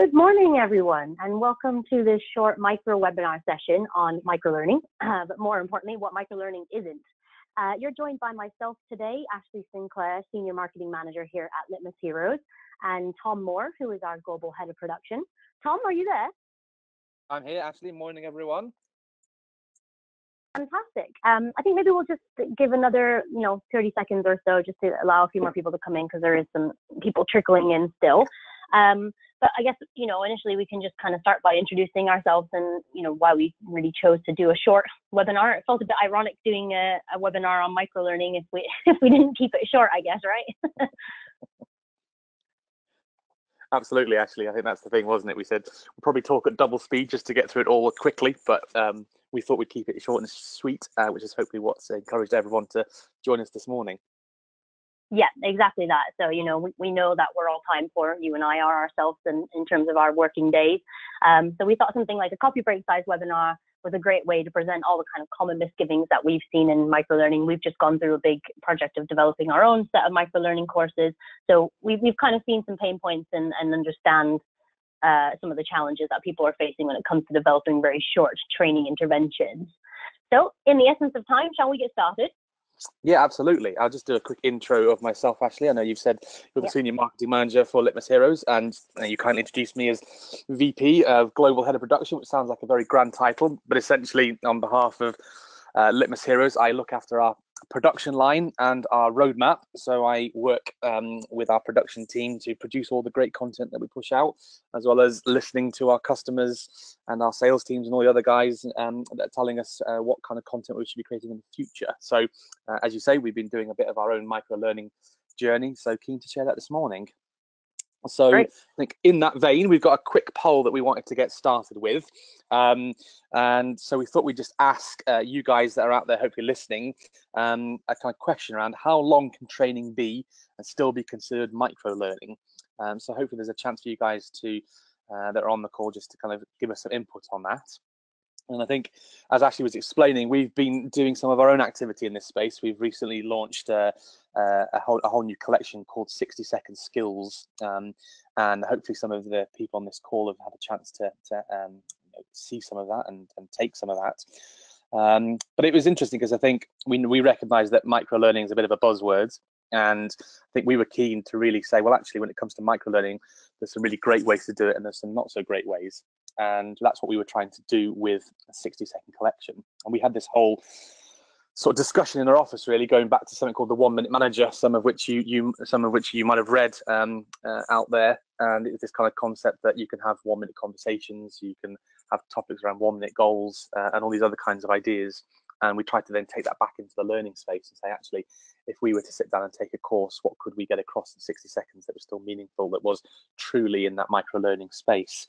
Good morning, everyone, and welcome to this short micro webinar session on microlearning, uh, but more importantly, what microlearning isn't. Uh, you're joined by myself today, Ashley Sinclair, Senior Marketing Manager here at Litmos Heroes, and Tom Moore, who is our Global Head of Production. Tom, are you there? I'm here, Ashley. Morning, everyone. Fantastic. Um, I think maybe we'll just give another, you know, 30 seconds or so just to allow a few more people to come in because there is some people trickling in still. Um, but I guess, you know, initially we can just kind of start by introducing ourselves and, you know, why we really chose to do a short webinar. It felt a bit ironic doing a, a webinar on microlearning if we if we didn't keep it short, I guess, right? Absolutely, actually, I think that's the thing, wasn't it? We said we'll probably talk at double speed just to get through it all quickly, but um, we thought we'd keep it short and sweet, uh, which is hopefully what's encouraged everyone to join us this morning. Yeah, exactly that. So, you know, we, we know that we're all time poor. You and I are ourselves in, in terms of our working days. Um, so we thought something like a coffee break size webinar was a great way to present all the kind of common misgivings that we've seen in microlearning. We've just gone through a big project of developing our own set of microlearning courses. So we've, we've kind of seen some pain points and, and understand uh, some of the challenges that people are facing when it comes to developing very short training interventions. So in the essence of time, shall we get started? Yeah, absolutely. I'll just do a quick intro of myself, Ashley. I know you've said you're the yeah. senior marketing manager for Litmos Heroes, and you kindly introduced me as VP of Global Head of Production, which sounds like a very grand title. But essentially, on behalf of uh, Litmos Heroes, I look after our production line and our roadmap. So I work um, with our production team to produce all the great content that we push out, as well as listening to our customers and our sales teams and all the other guys um, that are telling us uh, what kind of content we should be creating in the future. So uh, as you say, we've been doing a bit of our own micro learning journey. So keen to share that this morning. So Great. I think in that vein, we've got a quick poll that we wanted to get started with. Um, and so we thought we'd just ask uh, you guys that are out there, hopefully listening, um, a kind of question around how long can training be and still be considered micro learning? Um, so hopefully there's a chance for you guys to uh, that are on the call just to kind of give us some input on that. And I think, as Ashley was explaining, we've been doing some of our own activity in this space. We've recently launched uh, uh, a, whole, a whole new collection called 60 Second Skills. Um, and hopefully, some of the people on this call have had a chance to, to um, see some of that and, and take some of that. Um, but it was interesting because I think we, we recognize that micro learning is a bit of a buzzword. And I think we were keen to really say, well, actually, when it comes to micro learning, there's some really great ways to do it and there's some not so great ways and that's what we were trying to do with a 60 second collection. And we had this whole sort of discussion in our office really going back to something called the one minute manager some of which you you some of which you might have read um, uh, out there. And it's this kind of concept that you can have one minute conversations you can have topics around one minute goals uh, and all these other kinds of ideas. And we tried to then take that back into the learning space and say actually if we were to sit down and take a course what could we get across in 60 seconds that was still meaningful that was truly in that micro learning space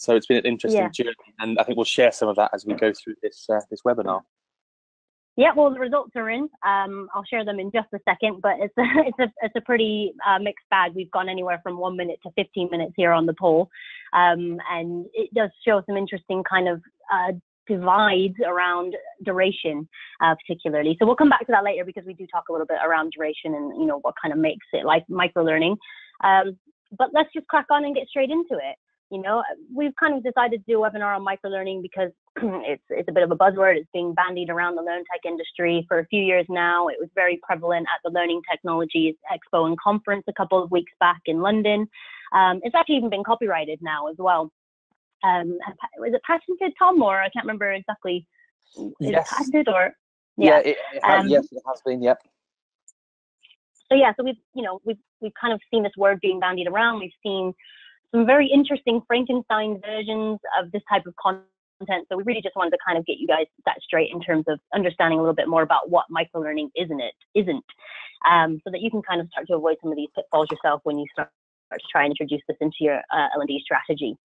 so it's been an interesting yeah. journey and i think we'll share some of that as we go through this uh, this webinar yeah, well, the results are in. Um, I'll share them in just a second, but it's a, it's a, it's a pretty uh, mixed bag. We've gone anywhere from one minute to 15 minutes here on the poll. Um, and it does show some interesting kind of uh, divides around duration, uh, particularly. So we'll come back to that later because we do talk a little bit around duration and you know what kind of makes it like micro learning. Um, but let's just crack on and get straight into it. You know, we've kind of decided to do a webinar on micro learning because it's it's a bit of a buzzword. It's being bandied around the learn tech industry for a few years now. It was very prevalent at the Learning Technologies Expo and conference a couple of weeks back in London. Um, it's actually even been copyrighted now as well um, was it patented, Tom, or I can't remember exactly. Is yes. it patented or? Yeah, yeah it, it has, um, yes, it has been. Yep. So yeah, so we've you know we've we've kind of seen this word being bandied around. We've seen some very interesting Frankenstein versions of this type of content. So we really just wanted to kind of get you guys that straight in terms of understanding a little bit more about what microlearning isn't it isn't, um, so that you can kind of start to avoid some of these pitfalls yourself when you start to try and introduce this into your uh, L&D strategy.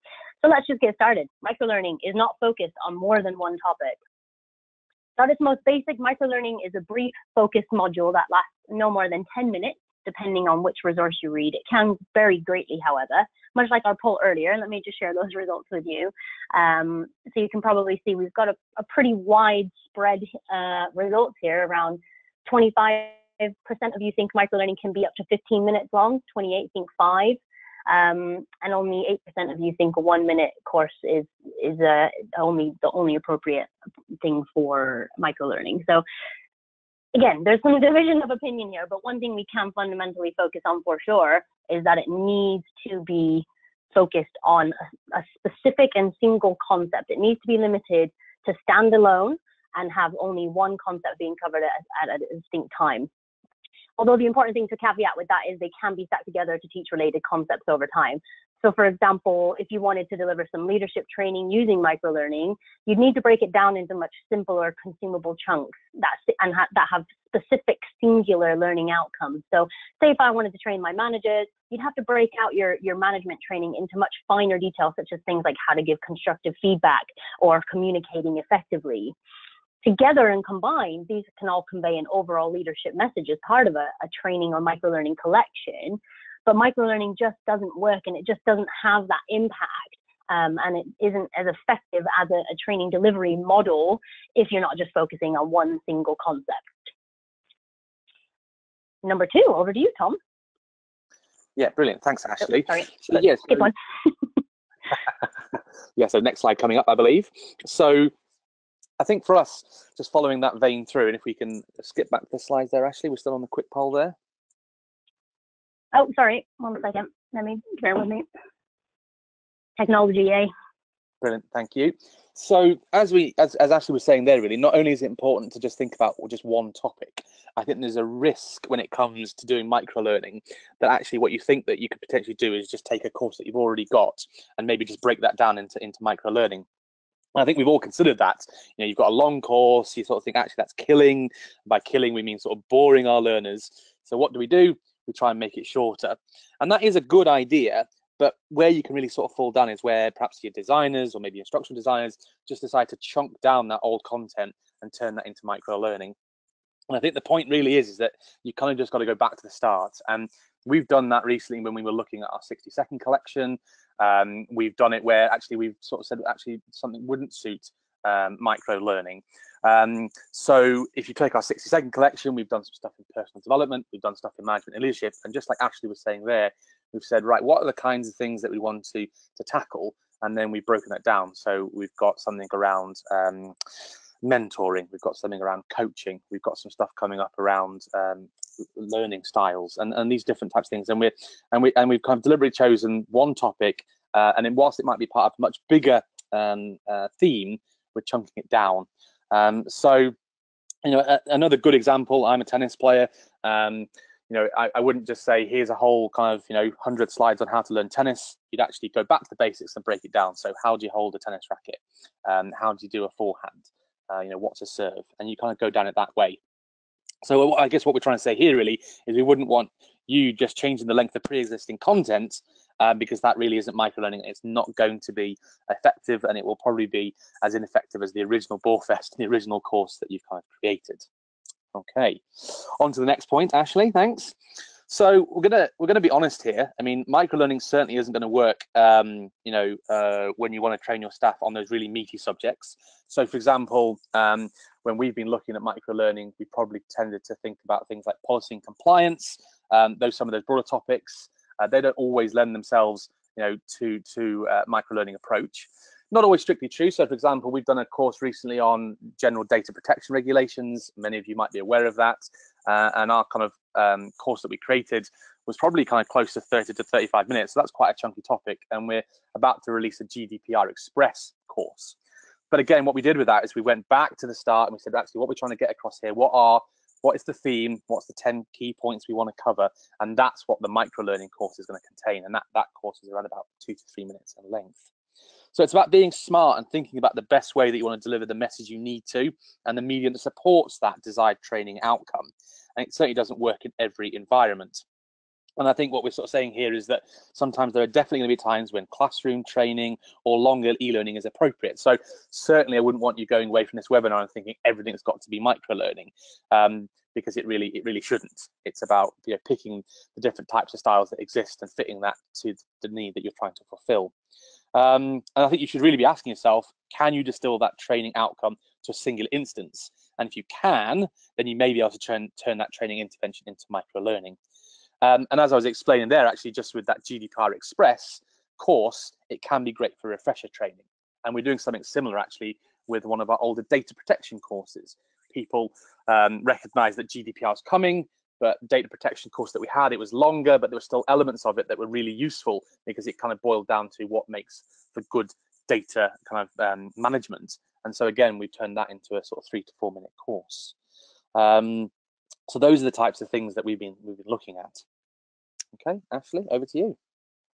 So let's just get started. Microlearning is not focused on more than one topic. At its most basic, microlearning is a brief, focused module that lasts no more than 10 minutes, depending on which resource you read. It can vary greatly, however, much like our poll earlier. Let me just share those results with you. Um, so you can probably see we've got a, a pretty widespread uh, results here. Around 25% of you think microlearning can be up to 15 minutes long, 28 think five, um, and only 8% of you think a one minute course is is uh, only the only appropriate thing for microlearning. So again, there's some division of opinion here, but one thing we can fundamentally focus on for sure is that it needs to be focused on a, a specific and single concept. It needs to be limited to stand alone and have only one concept being covered at, at a distinct time. Although the important thing to caveat with that is they can be stacked together to teach related concepts over time. So for example, if you wanted to deliver some leadership training using microlearning, you'd need to break it down into much simpler consumable chunks that, and ha that have specific singular learning outcomes. So say if I wanted to train my managers, you'd have to break out your, your management training into much finer details, such as things like how to give constructive feedback or communicating effectively. Together and combined, these can all convey an overall leadership message as part of a, a training or microlearning collection. But microlearning just doesn't work and it just doesn't have that impact um, and it isn't as effective as a, a, training delivery model if you're not just focusing on one single concept. Number two, over to you, Tom. Yeah, brilliant. Thanks, oh, Ashley. Oh, sorry, so, yes, skip one. yeah, so next slide coming up, I believe. So I think for us, just following that vein through, and if we can skip back to the slides there, Ashley, we're still on the quick poll there. Oh, sorry, one second. Let me bear with me. Technology, eh? Brilliant, thank you. So as we, as, as Ashley was saying there, really, not only is it important to just think about just one topic, I think there's a risk when it comes to doing micro learning that actually what you think that you could potentially do is just take a course that you've already got and maybe just break that down into, into micro learning. I think we've all considered that. You know, you've got a long course, you sort of think actually that's killing. By killing, we mean sort of boring our learners. So what do we do? We try and make it shorter. And that is a good idea, but where you can really sort of fall down is where perhaps your designers or maybe instructional designers just decide to chunk down that old content and turn that into micro learning. And I think the point really is, is that you kind of just got to go back to the start. And we've done that recently when we were looking at our 60 second collection. Um, we've done it where actually we've sort of said actually something wouldn't suit um, micro learning. Um, so if you take our 60 second collection, we've done some stuff in personal development, we've done stuff in management and leadership, and just like Ashley was saying there, we've said, right, what are the kinds of things that we want to, to tackle? And then we've broken that down. So we've got something around um, mentoring, we've got something around coaching, we've got some stuff coming up around um, learning styles and, and these different types of things. And we're and we and we've kind of deliberately chosen one topic, uh, and then whilst it might be part of a much bigger um, uh, theme, we're chunking it down. Um, so, you know, a, another good example. I'm a tennis player. Um, you know, I, I, wouldn't just say here's a whole kind of you know hundred slides on how to learn tennis. You'd actually go back to the basics and break it down. So, how do you hold a tennis racket? Um, how do you do a forehand? Uh, you know, what's a serve? And you kind of go down it that way. So I guess what we're trying to say here really is we wouldn't want you just changing the length of pre-existing content um, because that really isn't microlearning. It's not going to be effective and it will probably be as ineffective as the original BORFest, the original course that you've kind of created. Okay, on to the next point, Ashley, thanks. So we're gonna we're gonna be honest here. I mean, microlearning certainly isn't going to work. Um, you know, uh, when you want to train your staff on those really meaty subjects. So, for example, um, when we've been looking at microlearning, we probably tended to think about things like policy and compliance. Um, those some of those broader topics. Uh, they don't always lend themselves, you know, to to uh, microlearning approach. Not always strictly true. So, for example, we've done a course recently on general data protection regulations. Many of you might be aware of that. Uh, and our kind of um, course that we created was probably kind of close to 30 to 35 minutes. So that's quite a chunky topic. And we're about to release a GDPR Express course. But again, what we did with that is we went back to the start and we said, actually, what we're trying to get across here, what are what is the theme what's the 10 key points we want to cover and that's what the micro learning course is going to contain and that that course is around about two to three minutes in length so it's about being smart and thinking about the best way that you want to deliver the message you need to and the medium that supports that desired training outcome. And it certainly doesn't work in every environment. And I think what we're sort of saying here is that sometimes there are definitely going to be times when classroom training or longer e-learning is appropriate. So certainly I wouldn't want you going away from this webinar and thinking everything's got to be micro-learning um, because it really it really shouldn't. It's about you know picking the different types of styles that exist and fitting that to the need that you're trying to fulfill. Um, and I think you should really be asking yourself, can you distill that training outcome to a single instance? And if you can, then you may be able to turn, turn that training intervention into micro learning. Um, and as I was explaining there, actually, just with that GDPR Express course, it can be great for refresher training. And we're doing something similar actually with one of our older data protection courses. People um, recognize that GDPR is coming, but data protection course that we had, it was longer, but there were still elements of it that were really useful because it kind of boiled down to what makes for good data kind of um, management. And so again, we've turned that into a sort of three to four minute course. Um, so those are the types of things that we've been we've been looking at. Okay, Ashley, over to you.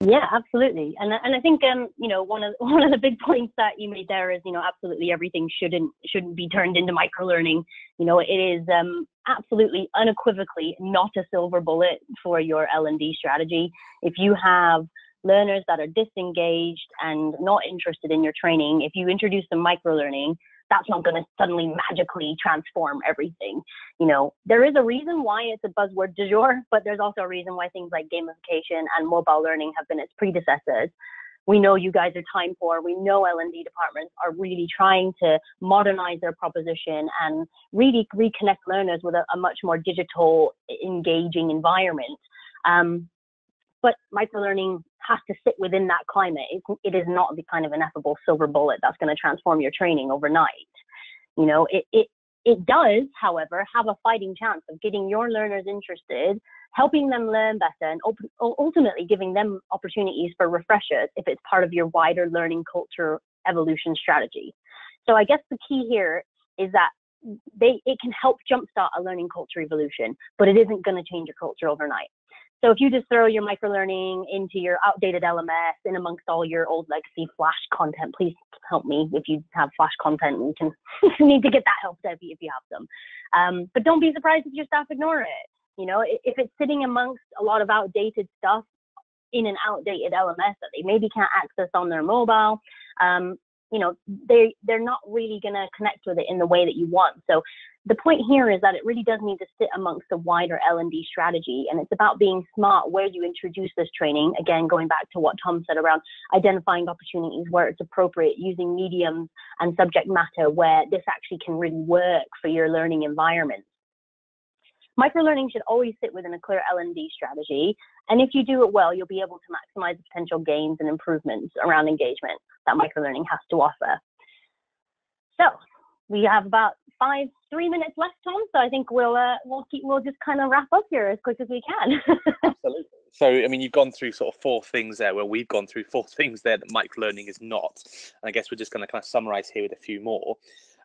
Yeah, absolutely. And and I think um, you know, one of one of the big points that you made there is, you know, absolutely everything shouldn't shouldn't be turned into micro learning. You know, it is um absolutely unequivocally not a silver bullet for your L&D strategy. If you have learners that are disengaged and not interested in your training, if you introduce them micro learning, that's not going to suddenly magically transform everything. You know, there is a reason why it's a buzzword du jour, but there's also a reason why things like gamification and mobile learning have been its predecessors. We know you guys are time poor. We know L&D departments are really trying to modernize their proposition and really reconnect learners with a, a much more digital, engaging environment. Um, but microlearning has to sit within that climate. It, it is not the kind of ineffable silver bullet that's going to transform your training overnight. You know, it, it, it does, however, have a fighting chance of getting your learners interested, helping them learn better, and ultimately giving them opportunities for refreshers if it's part of your wider learning culture evolution strategy. So I guess the key here is that they it can help jumpstart a learning culture evolution, but it isn't going to change your culture overnight. So if you just throw your microlearning into your outdated LMS in amongst all your old legacy Flash content, please help me if you have Flash content. You can need to get that help if you, if you have them. Um, but don't be surprised if your staff ignore it. You know, if it's sitting amongst a lot of outdated stuff in an outdated LMS that they maybe can't access on their mobile, um, you know, they they're not really going to connect with it in the way that you want. So the point here is that it really does need to sit amongst the wider L&D strategy, and it's about being smart where you introduce this training. Again, going back to what Tom said around identifying opportunities where it's appropriate, using mediums and subject matter where this actually can really work for your learning environment. Microlearning should always sit within a clear L&D strategy, and if you do it well, you'll be able to maximize the potential gains and improvements around engagement that microlearning has to offer. So we have about five, three minutes left, Tom. So I think we'll uh, we'll keep we'll just kind of wrap up here as quick as we can. Absolutely. So I mean, you've gone through sort of four things there. Where we've gone through four things there that microlearning is not, and I guess we're just going to kind of summarize here with a few more.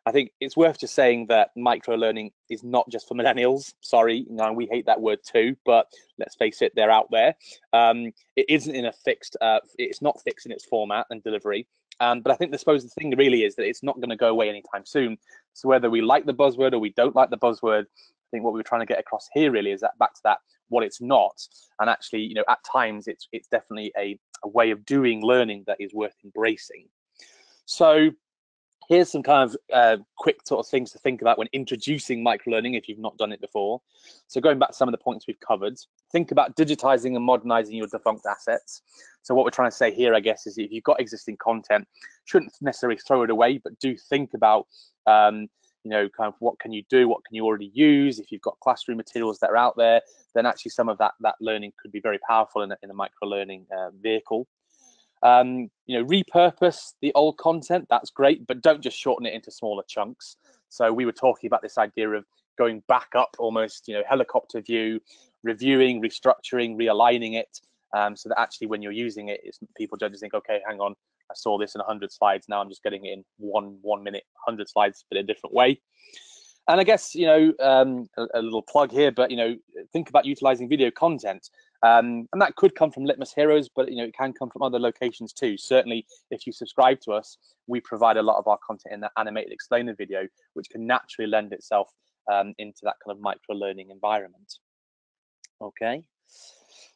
I think it's worth just saying that micro learning is not just for millennials. Sorry, you know, we hate that word too, but let's face it, they're out there. Um, it isn't in a fixed, uh, it's not fixed in its format and delivery. Um, but I think the suppose the thing really is that it's not going to go away anytime soon. So whether we like the buzzword or we don't like the buzzword, I think what we are trying to get across here really is that back to that what it's not, and actually, you know, at times it's it's definitely a, a way of doing learning that is worth embracing. So here's some kind of uh, quick sort of things to think about when introducing microlearning if you've not done it before. So going back to some of the points we've covered, think about digitizing and modernizing your defunct assets. So what we're trying to say here, I guess, is if you've got existing content, shouldn't necessarily throw it away, but do think about, um, you know, kind of what can you do, what can you already use. If you've got classroom materials that are out there, then actually some of that that learning could be very powerful in a, in a micro learning uh, vehicle. Um, you know, repurpose the old content. That's great, but don't just shorten it into smaller chunks. So we were talking about this idea of going back up almost, you know, helicopter view, reviewing, restructuring, realigning it, um, so that actually when you're using it, people just think, okay, hang on, I saw this in 100 slides. Now I'm just getting it in one one minute, 100 slides, but a different way. And I guess you know um, a, a, little plug here, but you know think about utilizing video content. Um, and that could come from Litmos Heroes, but you know it can come from other locations too. Certainly, if you subscribe to us, we provide a lot of our content in that animated explainer video, which can naturally lend itself um, into that kind of micro learning environment. Okay,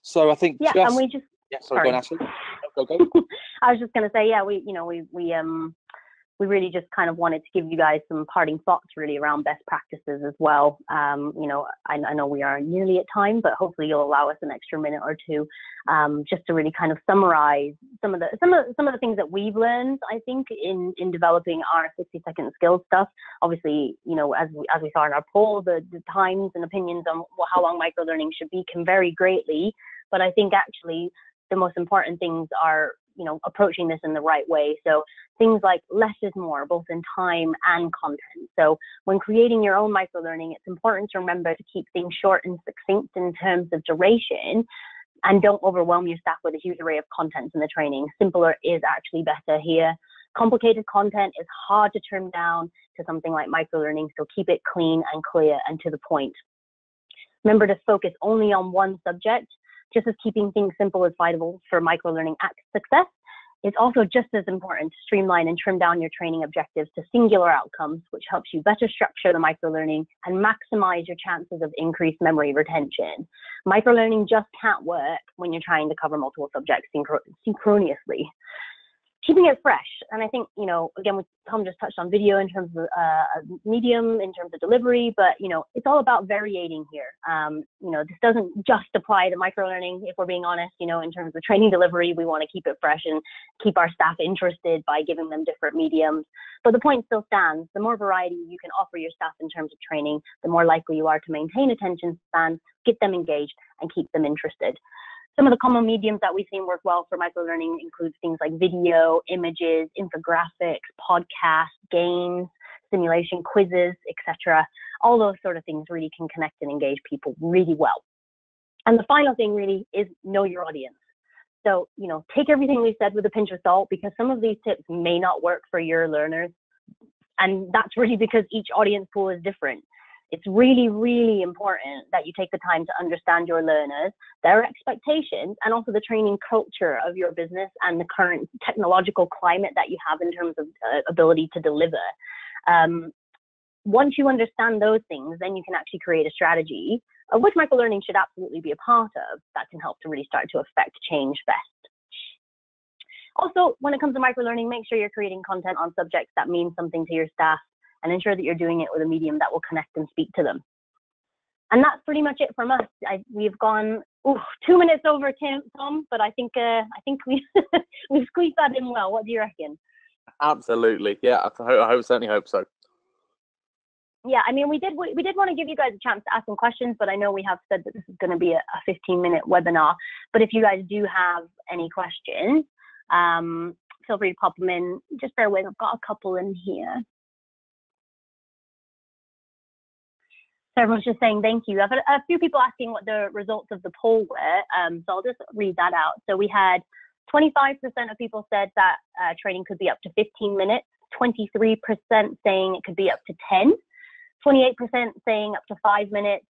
so I think yeah, just, and we just yeah. Sorry, sorry. go on, Ashley. Go go. I was just going to say yeah, we you know we we um we really just kind of wanted to give you guys some parting thoughts really around best practices as well. Um, you know, I, I, know we are nearly at time, but hopefully you'll allow us an extra minute or two um, just to really kind of summarize some of the some of some of the things that we've learned. I think in in developing our 60 second skills stuff. Obviously, you know, as we, as we saw in our poll, the, the times and opinions on how long micro learning should be can vary greatly. But I think actually the most important things are you know approaching this in the right way. So things like less is more both in time and content. So when creating your own micro learning it's important to remember to keep things short and succinct in terms of duration and don't overwhelm your staff with a huge array of content in the training. Simpler is actually better here. Complicated content is hard to trim down to something like micro learning so keep it clean and clear and to the point. Remember to focus only on one subject just as keeping things simple is vital for microlearning success, it's also just as important to streamline and trim down your training objectives to singular outcomes, which helps you better structure the microlearning and maximize your chances of increased memory retention. Microlearning just can't work when you're trying to cover multiple subjects synchronously keeping it fresh. And I think, you know, again, Tom just touched on video in terms of uh, medium, in terms of delivery, but, you know, it's all about varying here. Um, you know, this doesn't just apply to microlearning, if we're being honest, you know, in terms of training delivery, we want to keep it fresh and keep our staff interested by giving them different mediums. But the point still stands. The more variety you can offer your staff in terms of training, the more likely you are to maintain attention span, get them engaged, and keep them interested. Some of the common mediums that we've seen work well for microlearning include things like video, images, infographics, podcasts, games, simulation, quizzes, etc. All those sort of things really can connect and engage people really well. And the final thing really is know your audience. So, you know, take everything we said with a pinch of salt because some of these tips may not work for your learners. And that's really because each audience pool is different it's really, really important that you take the time to understand your learners, their expectations, and also the training culture of your business and the current technological climate that you have in terms of uh, ability to deliver. Um, once you understand those things, then you can actually create a strategy of which microlearning should absolutely be a part of that can help to really start to affect change best. Also, when it comes to microlearning, make sure you're creating content on subjects that mean something to your staff and ensure that you're doing it with a medium that will connect and speak to them. And that's pretty much it from us. I, we've gone ooh, two minutes over, Tim, Tom, but I think uh, I think we we've squeezed that in well. What do you reckon? Absolutely, yeah. I hope, I hope certainly hope so. Yeah, I mean, we did we, we did want to give you guys a chance to ask some questions, but I know we have said that this is going to be a, a 15 minute webinar. But if you guys do have any questions, um, feel free to pop them in. Just bear with. I've got a couple in here. So everyone's just saying thank you. I've had a few people asking what the results of the poll were, um, so I'll just read that out. So we had 25% of people said that uh, training could be up to 15 minutes, 23% saying it could be up to 10, 28% saying up to five minutes,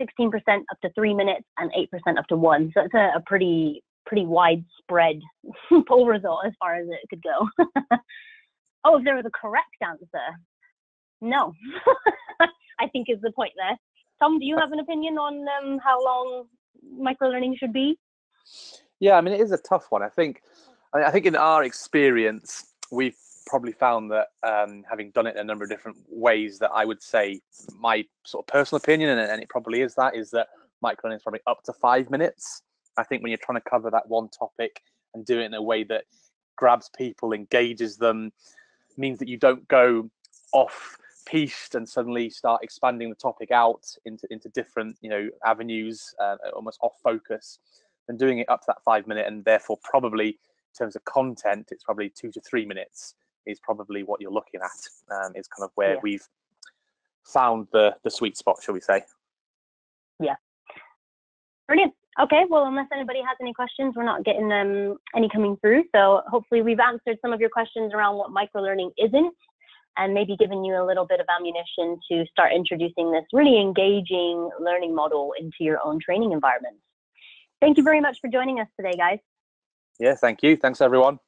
16% up to three minutes, and 8% up to one. So it's a, a pretty pretty widespread poll result as far as it could go. oh, if there was a correct answer, no. I think is the point there. Tom, do you have an opinion on um, how long microlearning should be? Yeah, I mean it is a tough one. I think, I think in our experience, we've probably found that um, having done it in a number of different ways, that I would say my sort of personal opinion, and, and it probably is that, is that microlearning is probably up to five minutes. I think when you're trying to cover that one topic and do it in a way that grabs people, engages them, means that you don't go off piste and suddenly start expanding the topic out into into different you know avenues, uh, almost off focus, and doing it up to that five minute and therefore probably in terms of content, it's probably two to three minutes is probably what you're looking at. Um, is kind of where yeah. we've found the the sweet spot, shall we say? Yeah. Brilliant. Okay, well, unless anybody has any questions, we're not getting um, any coming through. So hopefully we've answered some of your questions around what microlearning isn't and maybe giving you a little bit of ammunition to start introducing this really engaging learning model into your own training environments. Thank you very much for joining us today, guys. Yeah, thank you. Thanks, everyone.